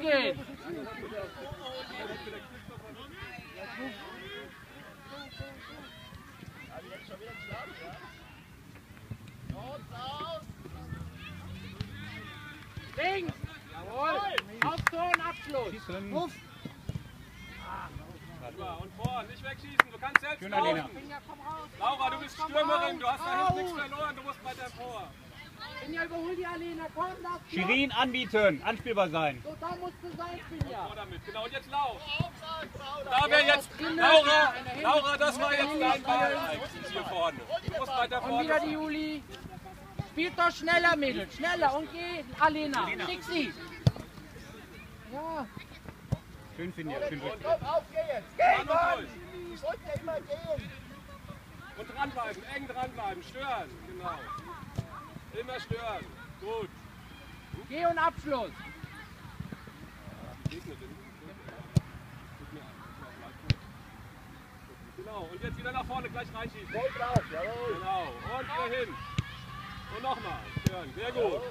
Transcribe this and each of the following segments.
Gehen. Links. Jawohl. Auf Tor und Abschluss. Muff. Und vor, nicht wegschießen, du kannst selbst Schön, Alena. laufen. Finja, komm raus. Laura, du bist Stürmerin, du hast da hinten nichts verloren, du musst weiter vor. Finja, überhol die Alena. Komm, das Shirin anbieten, anspielbar sein. So, da musst du sein, Finja. Vor damit, genau, und jetzt lauf. Da wäre jetzt, Laura, Laura, das war jetzt dein Ball eigentlich hier vorne. Du musst weiter Und wieder die vorne. Juli. Spielt doch schneller, Mädels. Schneller. Und geh, Alena. Schick sie. Ja. Schön Finja, schön richtig. Ran und durch. Und dranbleiben, eng dranbleiben, stören, genau. Immer stören, gut. Geh und Abschluss. Genau, und jetzt wieder nach vorne gleich reinschießen. Genau, und wieder hin. Und nochmal, stören, sehr gut.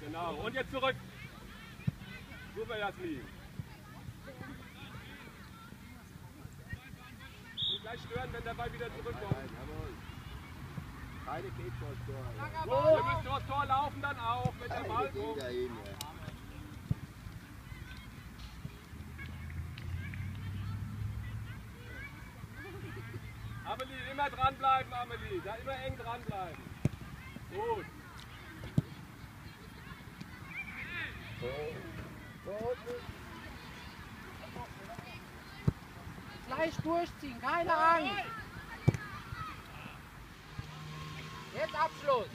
Genau, und jetzt zurück. Super, Jasmin. Und gleich stören, wenn der Ball wieder zurückkommt. Keine geht vor das Tor. So, ihr müsst durchs Tor laufen dann auch, wenn der Ball dahin, ja. Amelie, immer dranbleiben, Amelie. Da immer eng dranbleiben. Gut. Gleich durchziehen. Keine Angst. Jetzt Abschluss.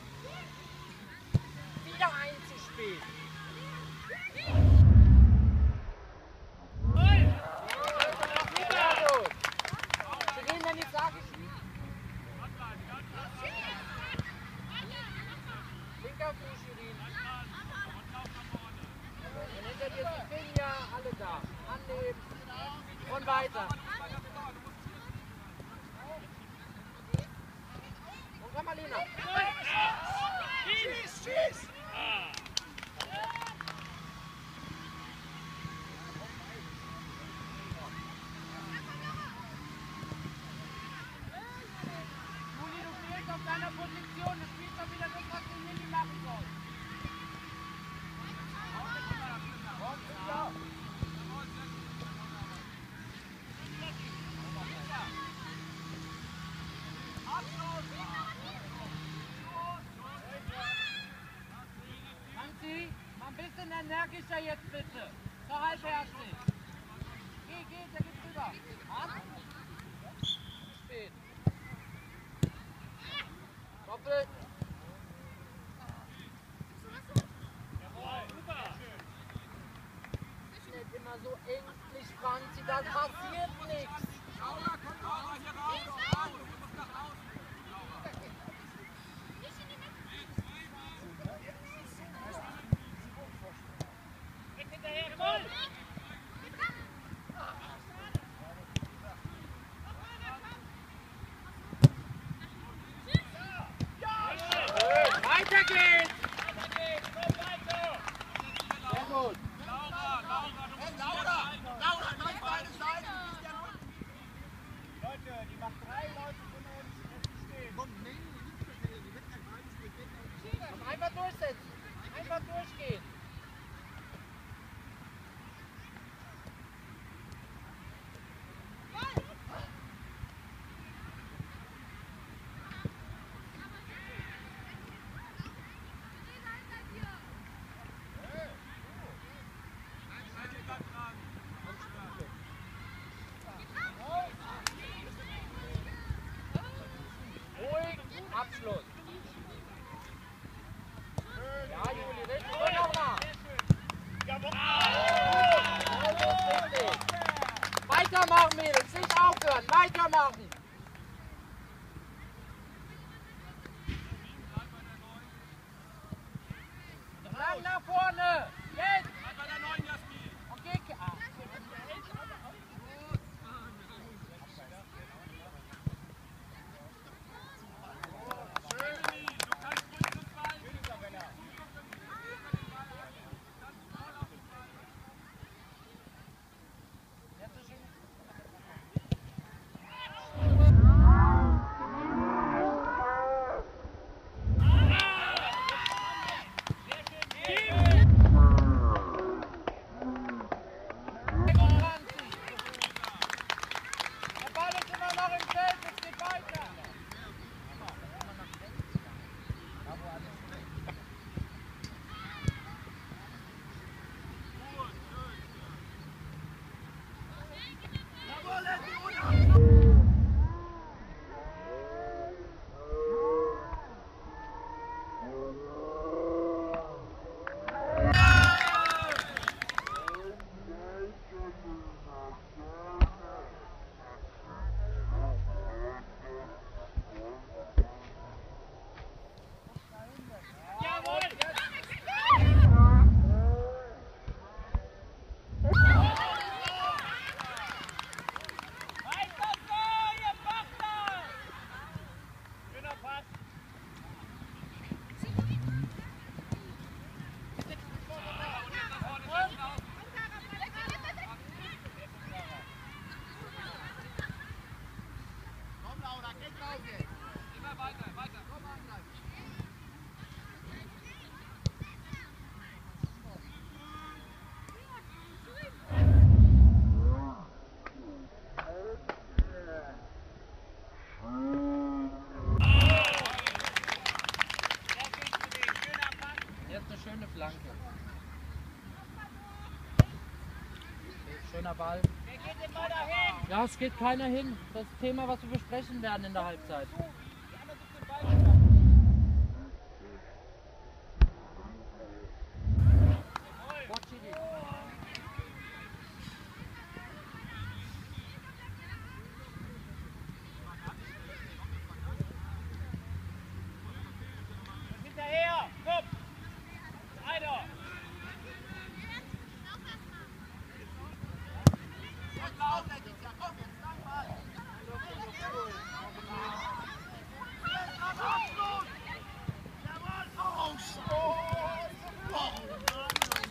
Wieder ein zu spät. Sehr gut. Shirin, wenn ich sage, Linker Fuß, Shirin. Und hinter dir ist Finja, alle da. Annehmen. Und weiter. Und komm, Alina. Juli, du fehlst auf deiner Position. Du spielst doch wieder das, was du nicht machen sollst. Franzi, mal ein bisschen energischer jetzt bitte. So halbherzig. Abschluss. Schöner Ball. Ja, es geht keiner hin. Das Thema, was wir besprechen werden in der Halbzeit. Hinterher! Komm! Einer!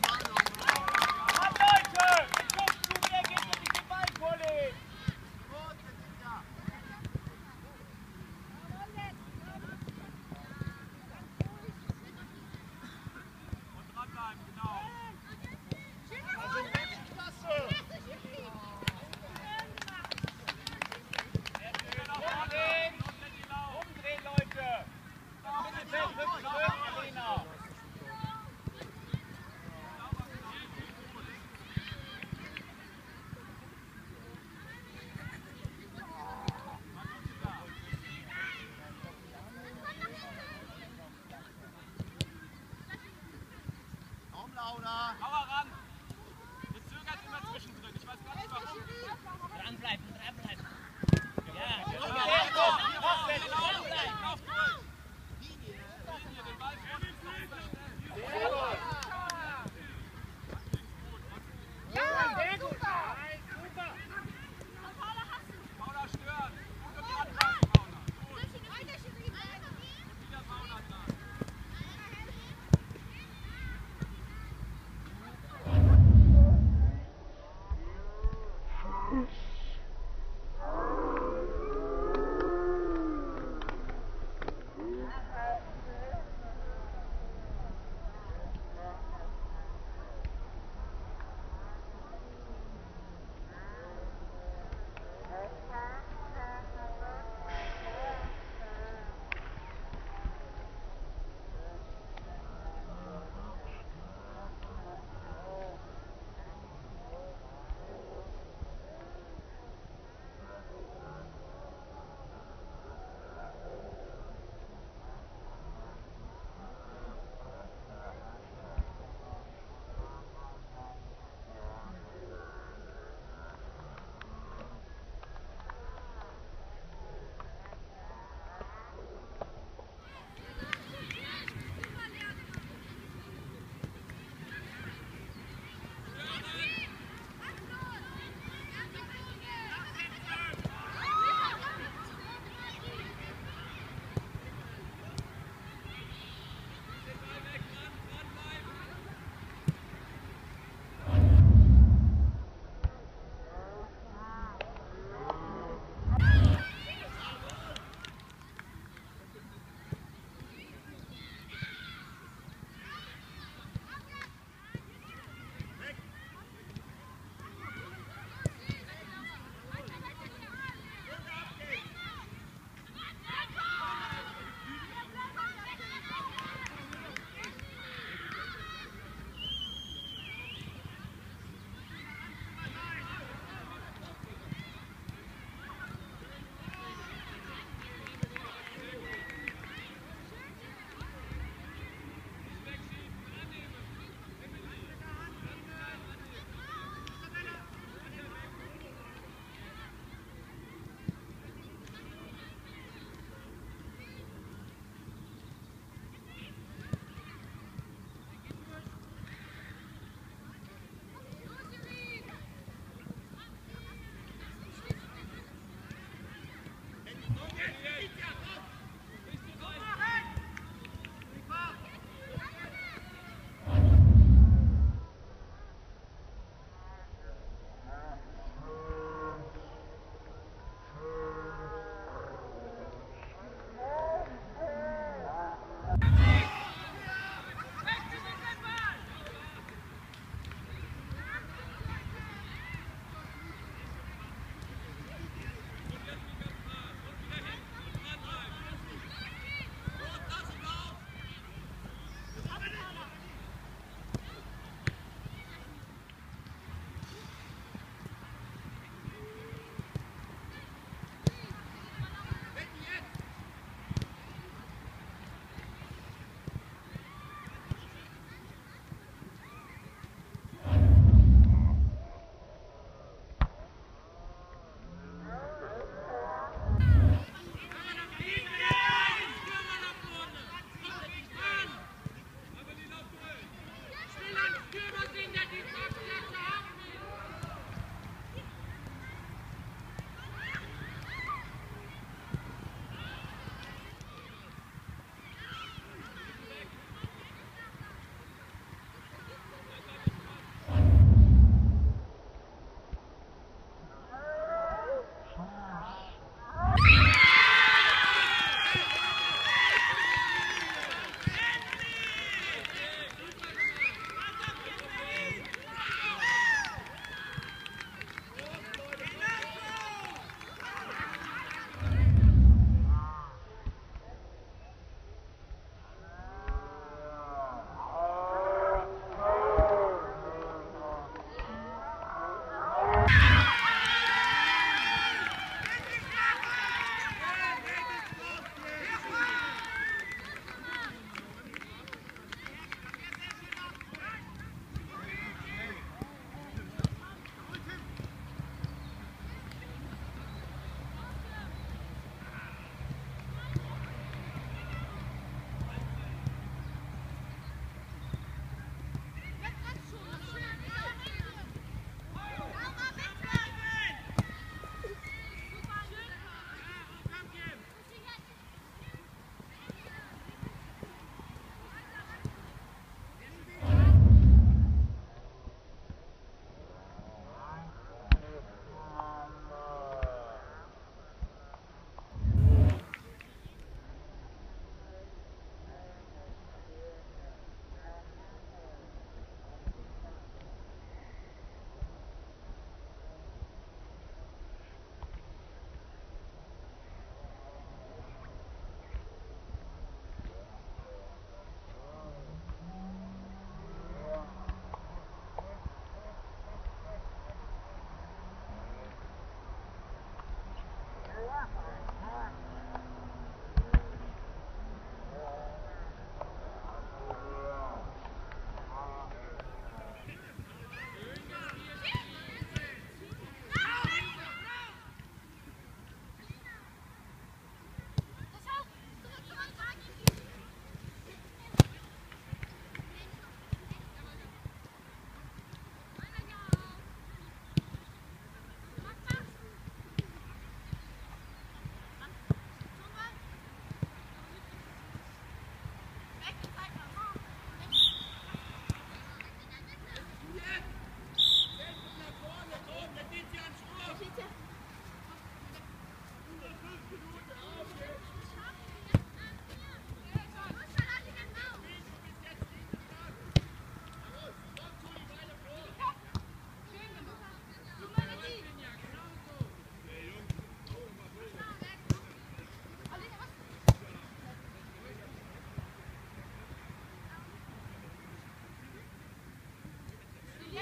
Mann, Leute! Jetzt kommst du, wer geht denn nicht den Ball vorlegen? Und dranbleiben, genau. Umdrehen! Umdrehen, Leute! Mittelfeld, Rücken, Rücken, Arena! Hau ran! Ihr zögert immer zwischendrin. Ich weiß gar nicht warum. Dranbleiben, dranbleiben. Ja, genau. Lauf durch!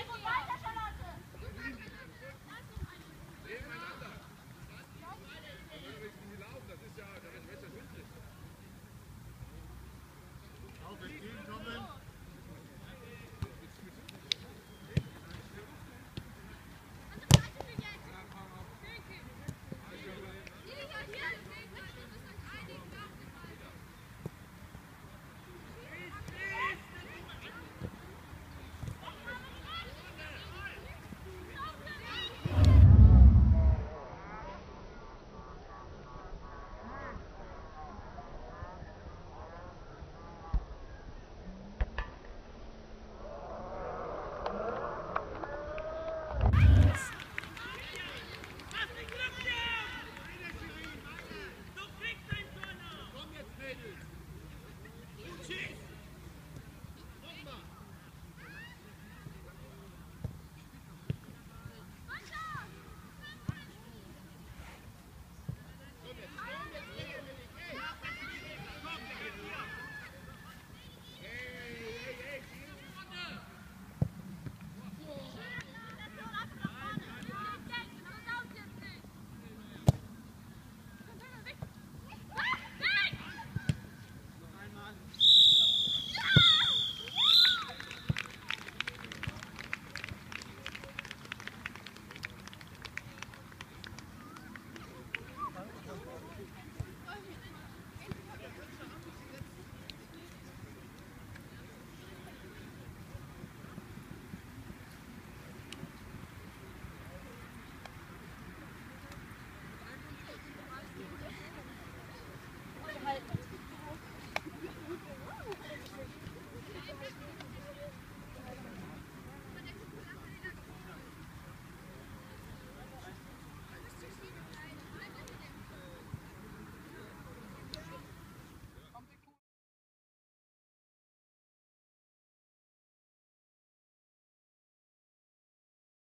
Michael, yeah.